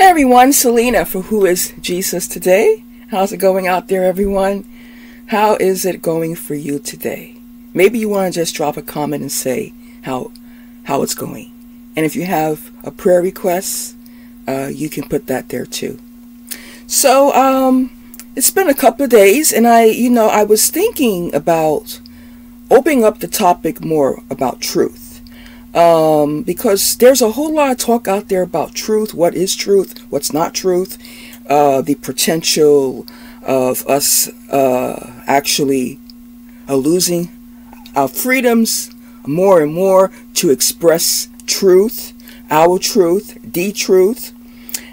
Hey everyone, Selena for Who is Jesus Today. How's it going out there, everyone? How is it going for you today? Maybe you want to just drop a comment and say how how it's going. And if you have a prayer request, uh, you can put that there too. So, um, it's been a couple of days, and I, you know, I was thinking about opening up the topic more about truth um, because there's a whole lot of talk out there about truth, what is truth, what's not truth, uh, the potential of us uh, actually uh, losing our freedoms more and more to express truth, our truth, the truth.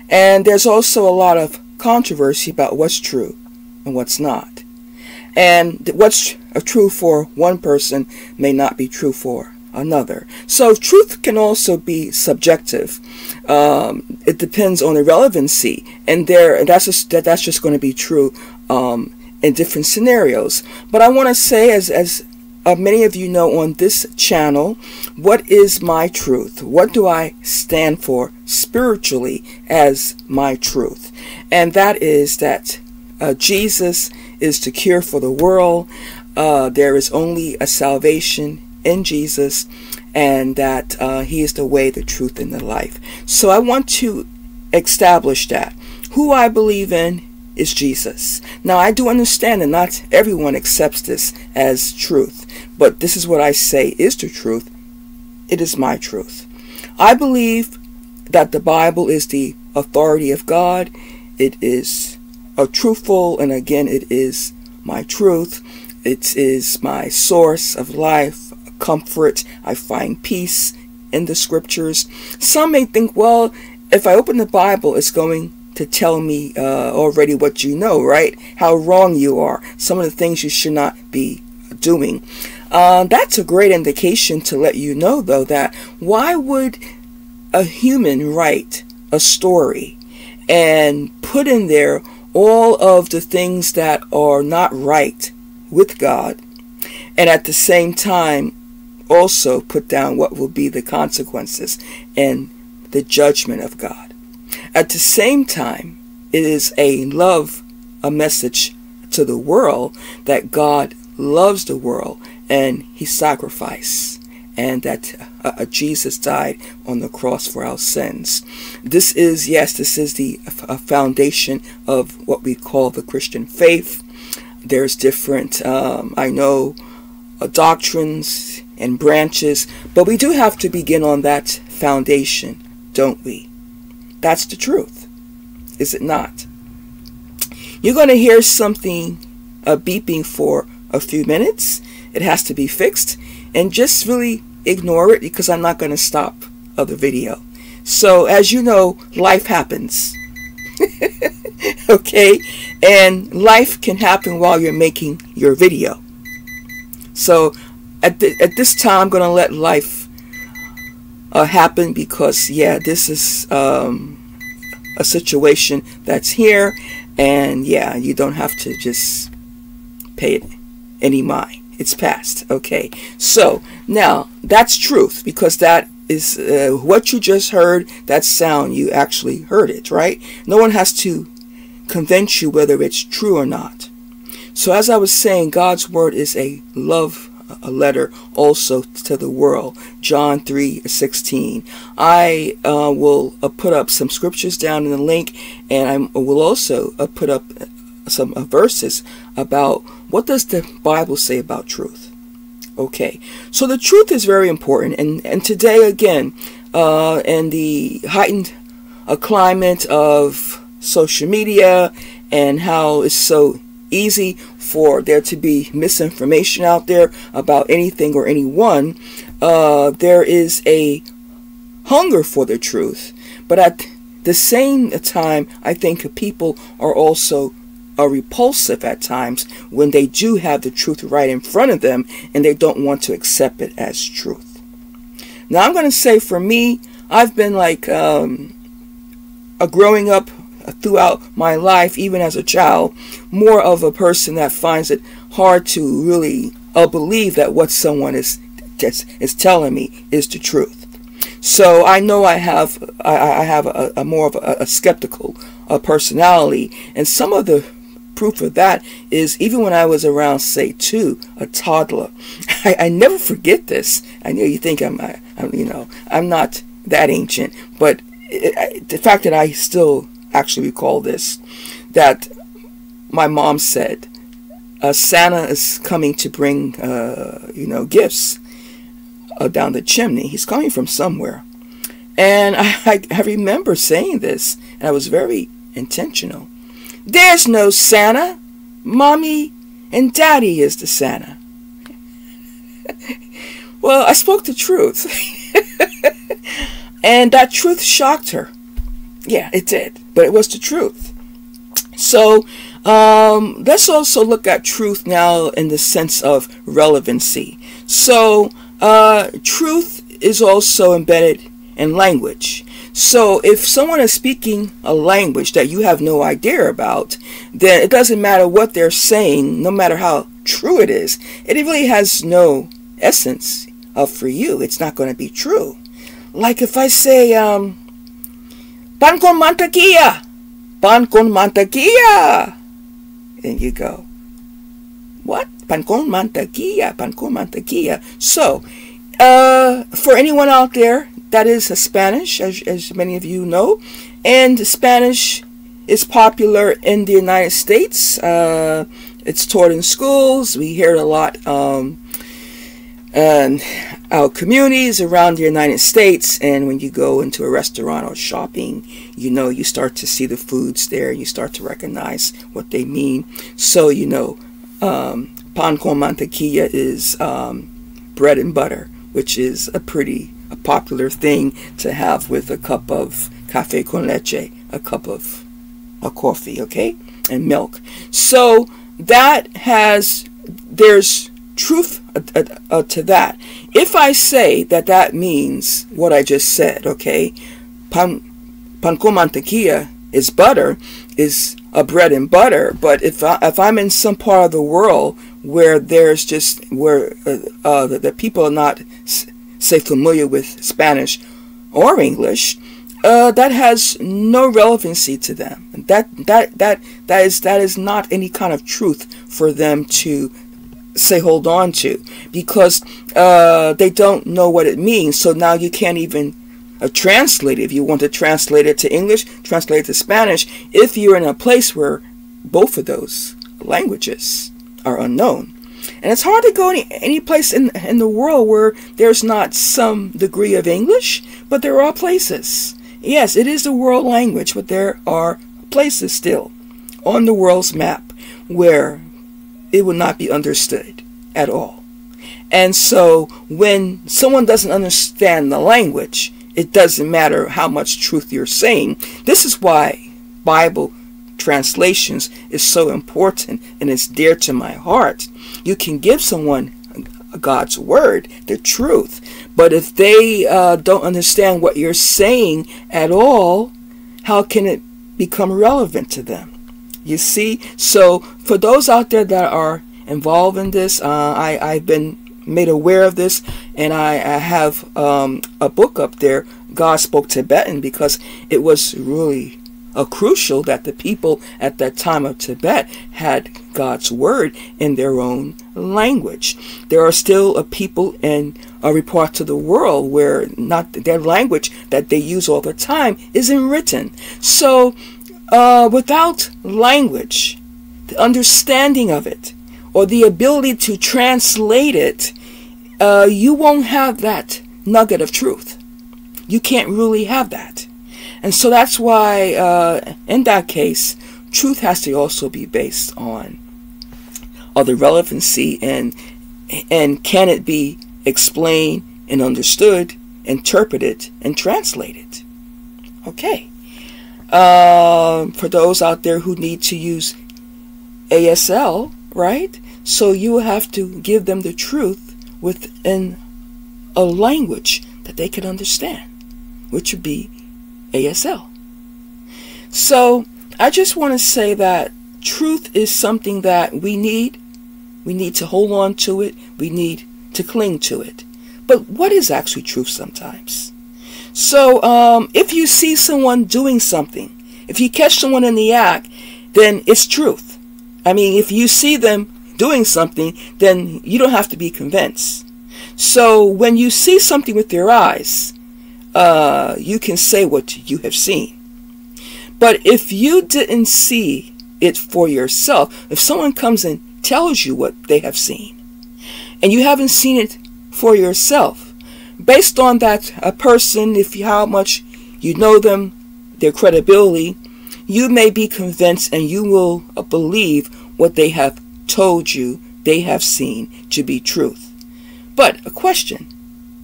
And there's also a lot of controversy about what's true and what's not. And what's true for one person may not be true for another. So truth can also be subjective. Um, it depends on the relevancy, and there that's just that, that's just going to be true um, in different scenarios. But I want to say, as as uh, many of you know on this channel, what is my truth? What do I stand for spiritually as my truth? And that is that uh, Jesus is the cure for the world. Uh, there is only a salvation in Jesus and that uh, He is the way, the truth, and the life. So I want to establish that. Who I believe in is Jesus. Now I do understand that not everyone accepts this as truth, but this is what I say is the truth. It is my truth. I believe that the Bible is the authority of God. It is a truthful, and again, it is my truth. It is my source of life, comfort, I find peace in the scriptures. Some may think, well, if I open the Bible, it's going to tell me uh, already what you know, right? How wrong you are, some of the things you should not be doing. Uh, that's a great indication to let you know, though, that why would a human write a story and put in there all of the things that are not right with God and at the same time also put down what will be the consequences and the judgment of God. At the same time, it is a love, a message to the world that God loves the world and he sacrificed and that uh, uh Jesus died on the cross for our sins. This is, yes, this is the uh, foundation of what we call the Christian faith. There's different, um, I know, uh, doctrines and branches, but we do have to begin on that foundation, don't we? That's the truth, is it not? You're going to hear something uh, beeping for a few minutes. It has to be fixed, and just really ignore it because I'm not going to stop of the video. So, as you know, life happens. okay? And life can happen while you're making your video. So at, the, at this time, I'm going to let life uh, happen because, yeah, this is um, a situation that's here. And, yeah, you don't have to just pay it any mind. It's past. Okay. So, now, that's truth because that is uh, what you just heard, that sound, you actually heard it, right? No one has to convince you whether it's true or not. So as I was saying, God's word is a love a letter also to the world. John 3 16. I uh, will uh, put up some scriptures down in the link, and I will also uh, put up some uh, verses about what does the Bible say about truth. Okay, so the truth is very important, and and today again, uh, in the heightened uh, climate of social media and how it's so easy for there to be misinformation out there about anything or anyone. Uh, there is a hunger for the truth, but at the same time, I think people are also are uh, repulsive at times when they do have the truth right in front of them and they don't want to accept it as truth. Now, I'm going to say for me, I've been like um, a growing up throughout my life, even as a child, more of a person that finds it hard to really uh, believe that what someone is is telling me is the truth. So I know I have I, I have a, a, more of a, a skeptical uh, personality, and some of the proof of that is even when I was around, say, two, a toddler. I, I never forget this. I know you think I'm, I, am you know, I'm not that ancient, but it, the fact that I still actually recall this, that my mom said, uh, Santa is coming to bring, uh, you know, gifts uh, down the chimney. He's coming from somewhere. And I, I remember saying this, and I was very intentional. There's no Santa. Mommy and Daddy is the Santa. well, I spoke the truth. and that truth shocked her. Yeah, it did. But it was the truth. So um, let's also look at truth now in the sense of relevancy. So uh, truth is also embedded in language. So if someone is speaking a language that you have no idea about, then it doesn't matter what they're saying, no matter how true it is. It really has no essence of for you. It's not going to be true. Like if I say, um, pan con mantequilla, pan con mantequilla, and you go, what? Pan con mantequilla, pan con mantequilla. So, uh, for anyone out there that is Spanish, as, as many of you know, and Spanish is popular in the United States. Uh, it's taught in schools. We hear it a lot um, in our communities around the United States. And when you go into a restaurant or shopping, you know, you start to see the foods there. You start to recognize what they mean. So, you know, um, pan con mantequilla is um, bread and butter, which is a pretty a popular thing to have with a cup of cafe con leche, a cup of a coffee, okay, and milk. So that has there's truth uh, uh, to that. If I say that that means what I just said, okay, pan pan con mantequilla is butter, is a bread and butter. But if I, if I'm in some part of the world where there's just where uh, uh, the, the people are not say familiar with Spanish or English, uh, that has no relevancy to them. That that that that is that is not any kind of truth for them to say hold on to because uh, they don't know what it means. So now you can't even uh, translate it. If you want to translate it to English, translate it to Spanish. If you're in a place where both of those languages are unknown, and it's hard to go any, any place in, in the world where there's not some degree of English, but there are places. Yes, it is the world language, but there are places still on the world's map where it will not be understood at all. And so when someone doesn't understand the language, it doesn't matter how much truth you're saying. This is why Bible translations is so important and it's dear to my heart. You can give someone God's word, the truth, but if they uh, don't understand what you're saying at all, how can it become relevant to them? You see? So, for those out there that are involved in this, uh, I, I've been made aware of this, and I, I have um, a book up there, God Spoke Tibetan, because it was really uh, crucial that the people at that time of Tibet had God's word in their own language. There are still a people in a report to the world where not their language that they use all the time isn't written. So uh, without language, the understanding of it, or the ability to translate it, uh, you won't have that nugget of truth. You can't really have that. And so that's why, uh, in that case, truth has to also be based on other relevancy and and can it be explained and understood, interpreted, and translated. Okay. Uh, for those out there who need to use ASL, right? So you have to give them the truth within a language that they can understand, which would be ASL. So I just want to say that truth is something that we need. We need to hold on to it. We need to cling to it. But what is actually truth sometimes? So um, if you see someone doing something, if you catch someone in the act, then it's truth. I mean, if you see them doing something, then you don't have to be convinced. So when you see something with your eyes, uh, you can say what you have seen. But if you didn't see it for yourself, if someone comes and tells you what they have seen, and you haven't seen it for yourself, based on that a person, if you, how much you know them, their credibility, you may be convinced and you will uh, believe what they have told you they have seen to be truth. But a question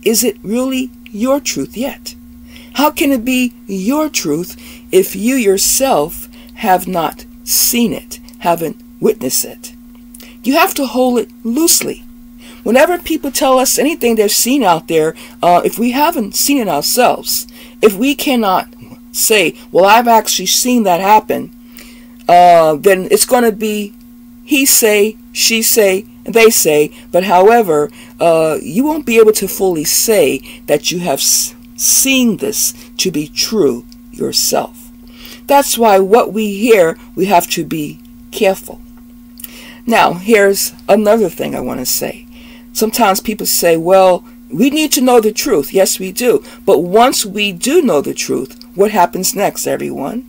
is it really your truth yet? How can it be your truth if you yourself have not seen it, haven't witnessed it? You have to hold it loosely. Whenever people tell us anything they've seen out there, uh, if we haven't seen it ourselves, if we cannot say, Well, I've actually seen that happen, uh, then it's going to be he say, she say, they say, but however, uh, you won't be able to fully say that you have seen this to be true yourself. That's why what we hear, we have to be careful. Now, here's another thing I want to say. Sometimes people say, well, we need to know the truth. Yes, we do. But once we do know the truth, what happens next, everyone?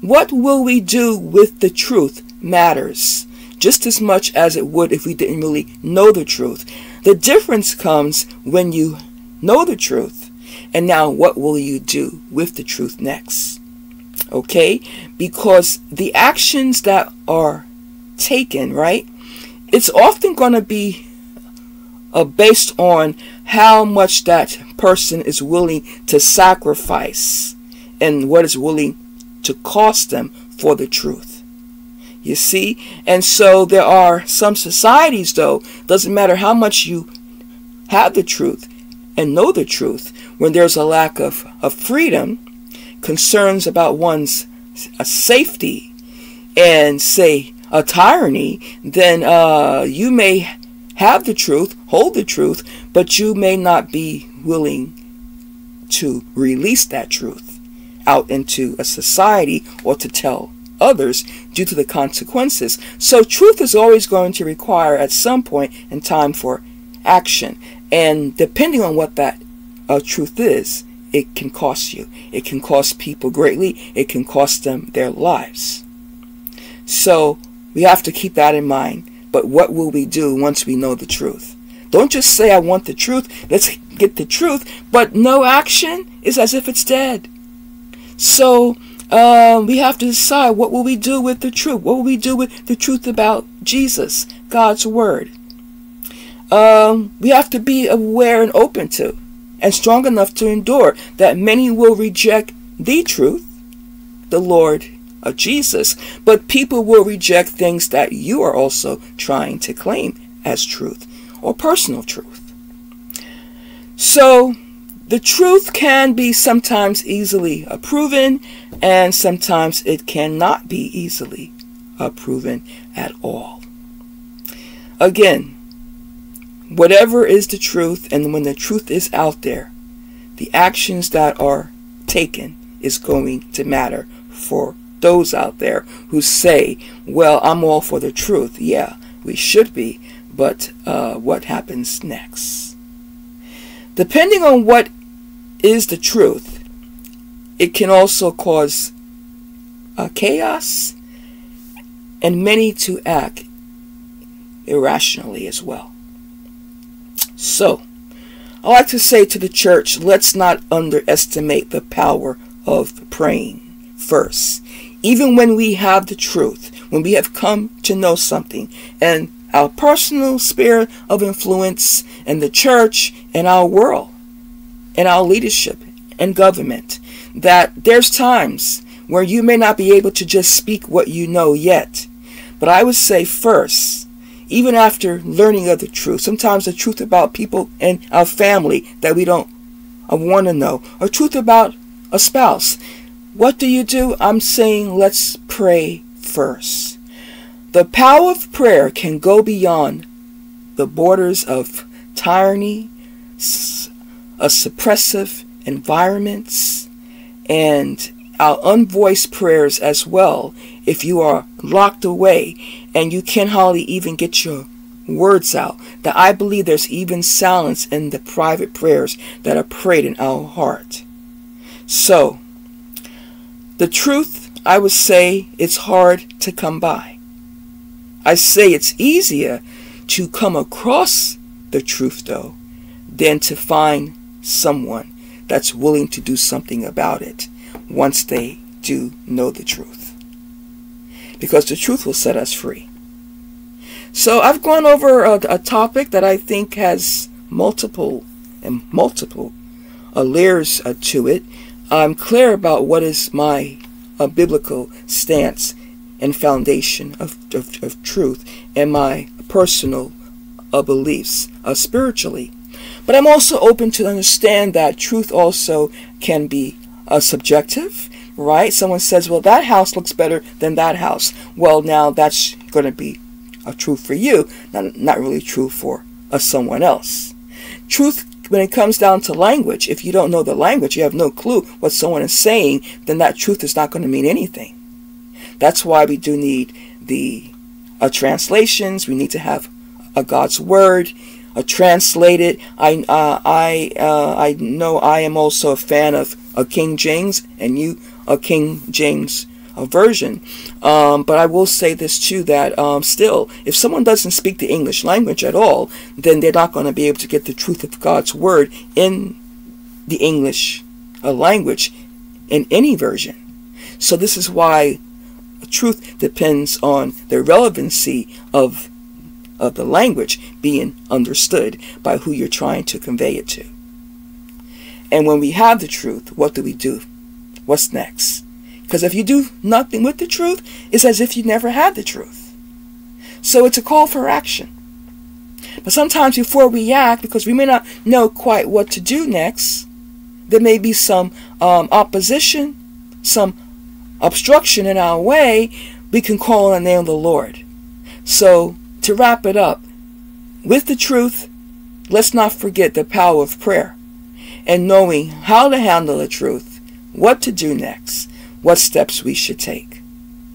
What will we do with the truth matters just as much as it would if we didn't really know the truth. The difference comes when you know the truth. And now, what will you do with the truth next? Okay? Because the actions that are taken, right? It's often going to be uh, based on how much that person is willing to sacrifice and what is willing to cost them for the truth. You see? And so there are some societies, though, doesn't matter how much you have the truth and know the truth, when there's a lack of, of freedom, concerns about one's uh, safety, and say a tyranny, then uh, you may have the truth, hold the truth, but you may not be willing to release that truth out into a society or to tell others due to the consequences. So truth is always going to require at some point in time for action. And depending on what that uh, truth is, it can cost you. It can cost people greatly. It can cost them their lives. So we have to keep that in mind. But what will we do once we know the truth? Don't just say, I want the truth. Let's get the truth. But no action is as if it's dead. So um, we have to decide what will we do with the truth. What will we do with the truth about Jesus, God's Word? Um, we have to be aware and open to, and strong enough to endure that many will reject the truth, the Lord of Jesus, but people will reject things that you are also trying to claim as truth or personal truth. So, the truth can be sometimes easily proven, and sometimes it cannot be easily proven at all. Again, whatever is the truth, and when the truth is out there, the actions that are taken is going to matter for those out there who say, well, I'm all for the truth. Yeah, we should be, but uh, what happens next? Depending on what is the truth, it can also cause uh, chaos and many to act irrationally as well. So, I like to say to the church, let's not underestimate the power of praying first. Even when we have the truth, when we have come to know something, and our personal sphere of influence, and the church, and our world, in our leadership and government that there's times where you may not be able to just speak what you know yet. But I would say first, even after learning of the truth, sometimes the truth about people in our family that we don't uh, want to know, or truth about a spouse. What do you do? I'm saying let's pray first. The power of prayer can go beyond the borders of tyranny, a suppressive environments, and our unvoiced prayers as well if you are locked away and you can hardly even get your words out. That I believe there's even silence in the private prayers that are prayed in our heart. So, the truth, I would say, it's hard to come by. I say it's easier to come across the truth, though, than to find someone that's willing to do something about it once they do know the truth. Because the truth will set us free. So I've gone over a, a topic that I think has multiple and multiple uh, layers uh, to it. I'm clear about what is my uh, biblical stance and foundation of, of, of truth and my personal uh, beliefs uh, spiritually. But I'm also open to understand that truth also can be uh, subjective, right? Someone says, well, that house looks better than that house. Well, now that's going to be a truth for you, not, not really true for uh, someone else. Truth, when it comes down to language, if you don't know the language, you have no clue what someone is saying, then that truth is not going to mean anything. That's why we do need the uh, translations. We need to have a God's word uh, translated. I uh, I uh, I know I am also a fan of a King James, and you a King James a version. Um, but I will say this too that um, still, if someone doesn't speak the English language at all, then they're not going to be able to get the truth of God's word in the English uh, language in any version. So this is why truth depends on the relevancy of of the language being understood by who you're trying to convey it to. And when we have the truth, what do we do? What's next? Because if you do nothing with the truth, it's as if you never had the truth. So it's a call for action. But sometimes before we act, because we may not know quite what to do next, there may be some um, opposition, some obstruction in our way, we can call on the name of the Lord. So to wrap it up, with the truth, let's not forget the power of prayer and knowing how to handle the truth, what to do next, what steps we should take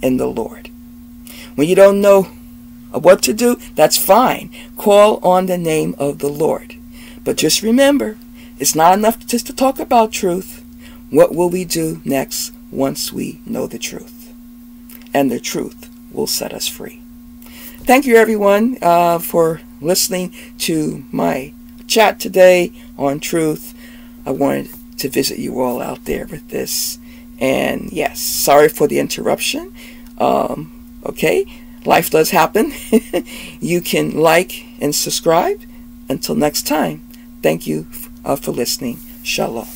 in the Lord. When you don't know what to do, that's fine. Call on the name of the Lord. But just remember, it's not enough just to talk about truth. What will we do next once we know the truth? And the truth will set us free. Thank you, everyone, uh, for listening to my chat today on truth. I wanted to visit you all out there with this. And yes, sorry for the interruption. Um, okay, life does happen. you can like and subscribe. Until next time, thank you uh, for listening. Shalom.